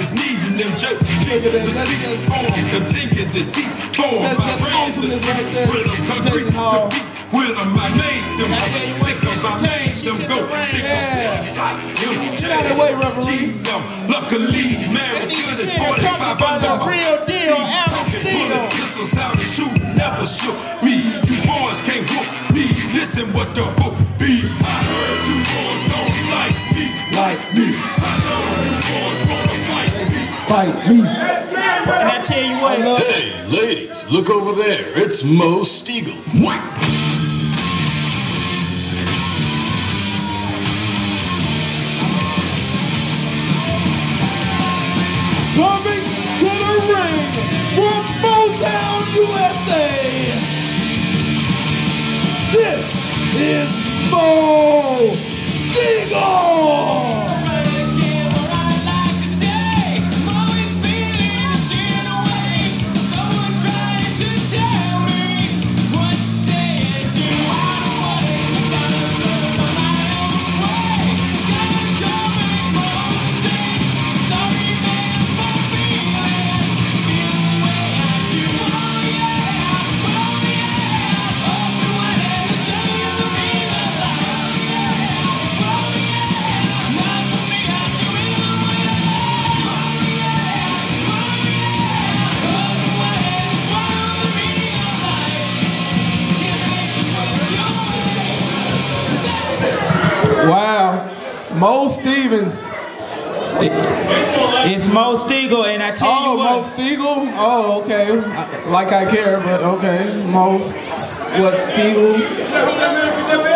is needing them jerk. Chicken to speak form, continue to see form. My brains awesome, is this right there. with them concrete to beat. With them, I made them Now, yeah, you went pick up, made Kane. them go. Stick up tight. Get out of the way, referee. GM, luckily married And to this still 45 coming by the under. real deal, talking bullet pistols out and shoot never shook me. You boys can't whoop me. Listen what the hook look over there. It's Moe Stegall. What? Coming to the ring from Motown, USA. This is Moe Stegall. Stevens. it's Moe Stegall, and I tell Oh, you Mo what, Oh, okay. I- Like I care, but okay. Mo, what, Stegall?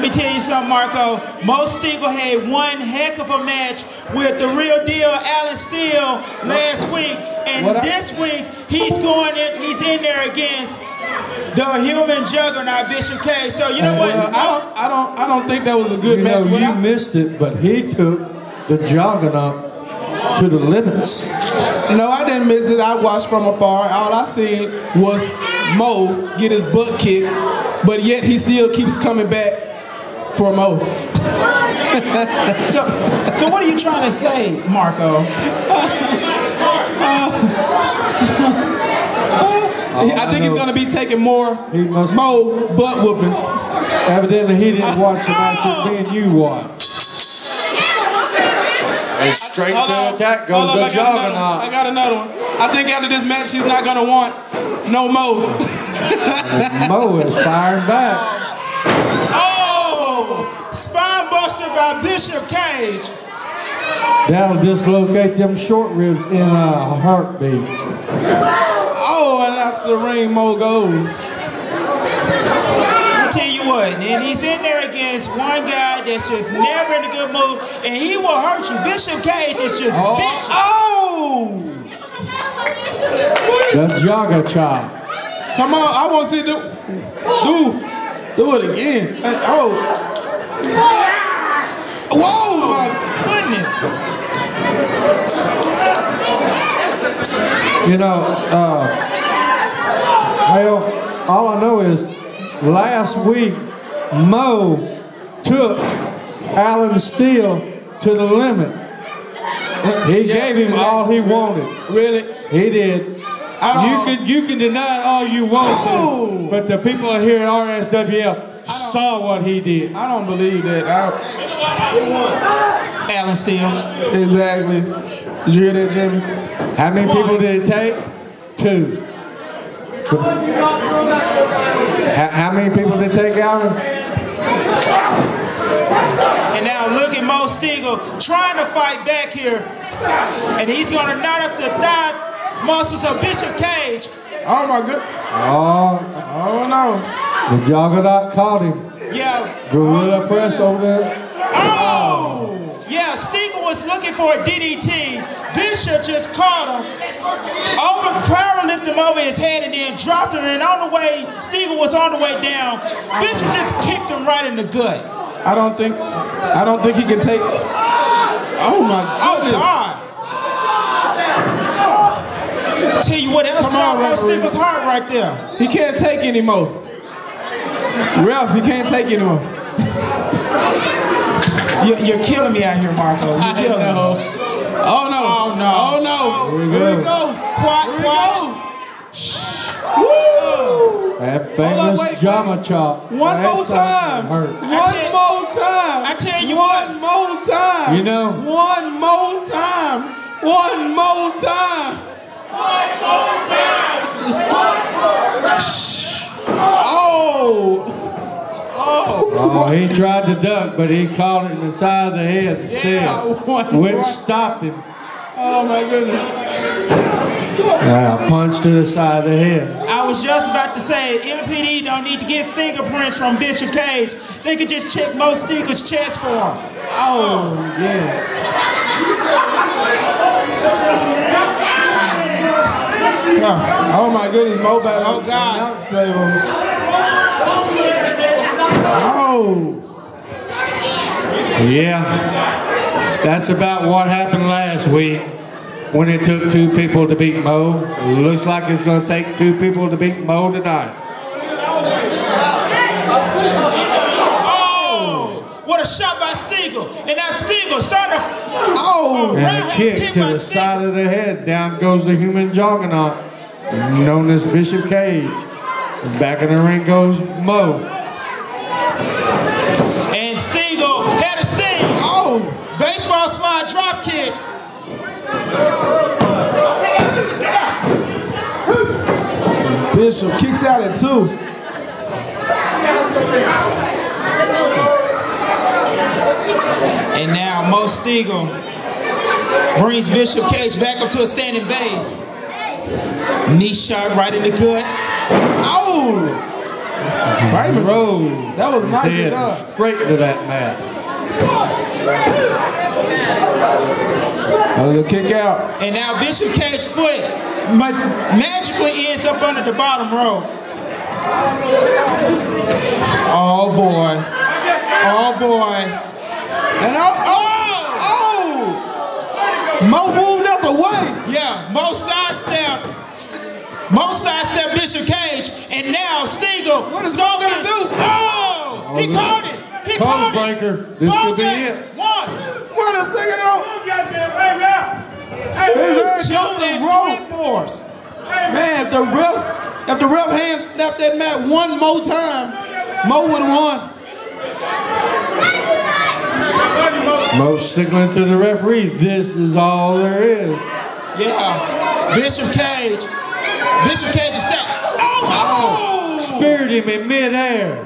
Now let me tell you something, Marco. Moe Stegall had one heck of a match with the real deal Alan Steele last week, and What I- this week he's going in. He's in there against the human juggernaut Bishop K. So you know what? Well, I don't, I don't, I don't think that was a good You match. know, you I- missed it, but he took the juggernaut to the limits. No, I didn't miss it. I watched from afar. All I seen was Mo get his butt kicked, but yet he still keeps coming back for Mo. So, so what are you trying to say, Marco? I think he's gonna be taking more He must- Mo butt whoopings. Evidently, he didn't watch the match that me and you watched. And straight Hold to on. attack goes on, the I got another one. I got another one. I think after this match, he's not gonna want no Mo. Mo is firing back. Oh, spine buster by Bishop Kage. That'll dislocate them short ribs in a heartbeat. oh, and after the ring, Mo goes. I tell you what, and he's in there against one guy that's just never in a good mood, and he will hurt you. Bishop Kage is just Oh, vicious. oh! The jogger chop. Come on, I want to see do do do it again. And, oh, whoa, my Goodness. You know, uh, well, all I know is last week Mo took Alan Steele to the limit. He gave him all he wanted. really? He did. You can you can deny all you want to, but the people here at RSWF saw what he did. I don't believe that. I, Alan Steele. exactly. Did you hear that, Jimmy? How many people did it take? Two. How, how many people did it take, Alvin? And now look at Moe Stegall trying to fight back here. And he's going to knot up the thigh muscles of Bishop Kage. Oh my good. Oh, Oh no. The juggernaut caught him. Yeah. Gorilla oh, press over there. Oh! Yeah, Stegall was looking for a DDT. Bishop just caught him, over power lifted him over his head and then dropped him. And on the way, Stegall was on the way down. Bishop just kicked him right in the gut. I don't think. I don't think he can take. Oh my Oh goodness. God! Tell you what, that's Come on, not Mo heart right there. He can't take anymore. Ralph, you can't take anymore. You're, you're killing me out here, Marco. You're I killing me. know. Oh no. Oh, no. Oh no. Here we Here it go. goes. Quiet, Here it quiet. goes. Woo! That famous wait, wait. Jama Chop. One That more time. Hurt. One tell- more time. I tell you One more time. You know- One more time. One more time. Oh. Oh, oh, he tried to duck, but he caught it in the side of the head instead. Yeah, one Which more. stopped him. Oh my goodness. Yeah, punch to the side of the head. I was just about to say, MPD don't need to get fingerprints from Bishop Kage. They could just check Moe Stegall's chest for him. Oh yeah. Oh my goodness, Mo back Oh, God. the announce table. Oh. Yeah, that's about what happened last week when it took two people to beat Mo. Looks like it's going to take two people to beat Mo tonight. Oh, what a shot by Stegall. And now Stegall started to Oh. And a kick kick to the Stegall. side of the head. Down goes the human juggernaut, known as Bishop Kage. Back in the ring goes Mo. Baseball slide drop kick. Bishop kicks out at two. And now Moe Stegall brings Bishop Kage back up to a standing base. Knee shot right in the gut. Oh. Famous. Rose. That was nice nicely head done. Straight to that mat. That was a kick out. And now Bishop Kage foot ma- magically ends up under the bottom row. Oh boy. Oh boy. And oh, oh, oh! Mo moved out the way. Yeah, Mo sidestep. St- Mo sidestep Bishop Kage, and now Stegall What is Mo gonna do? Oh, he Oh, caught it. He Code caught breaker. This Ball could be it. One. Wait a second. His Two hand got and the rope. Man, if the refs, if the ref hand snapped that mat one more time, Mo would have won. Mo signaling to the referee, this is all there is. Yeah. Bishop Kage. Bishop Kage is set. Oh! oh! Speared him in midair.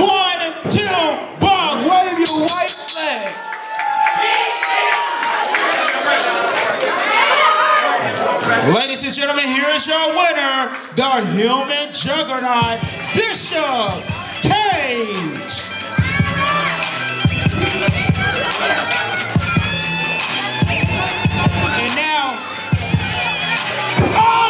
One, two, ball. Wave your white flags. Ladies and gentlemen, here is your winner, the human juggernaut, Bishop Kage. And now, oh!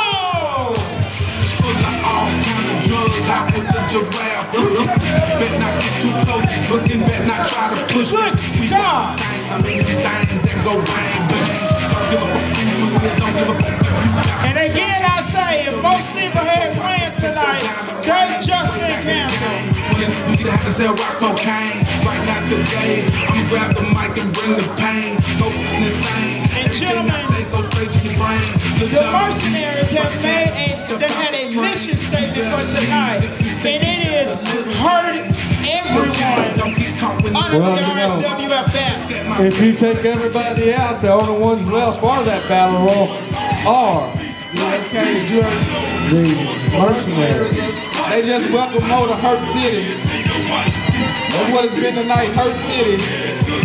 Canceled. We could have to sell rock cocaine right now today. I'ma grab the mic and bring the pain. Go insane. And Everything I gentlemen, say goes straight to your brain. Look, The mercenaries have made a, they had a mission statement for tonight, and it is hurt everyone Don't get caught when under Well, the you know. If you take everybody out, the only ones left for that battle roll are Okay, the mercenaries. They just welcome Mo to Hurt City. That's what it's been tonight, Hurt City.